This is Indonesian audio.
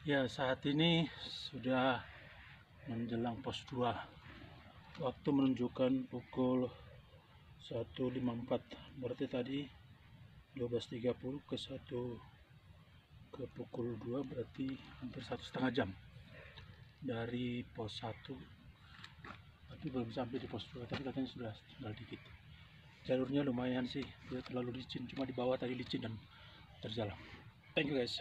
Ya, saat ini sudah menjelang pos 2. Waktu menunjukkan pukul 1.54. Berarti tadi 12.30 ke 1 ke pukul 2 berarti hampir satu setengah jam dari pos 1 tapi belum sampai di pos 2 tapi katanya sudah tinggal dikit jalurnya lumayan sih tidak terlalu licin cuma di bawah tadi licin dan terjalan thank you guys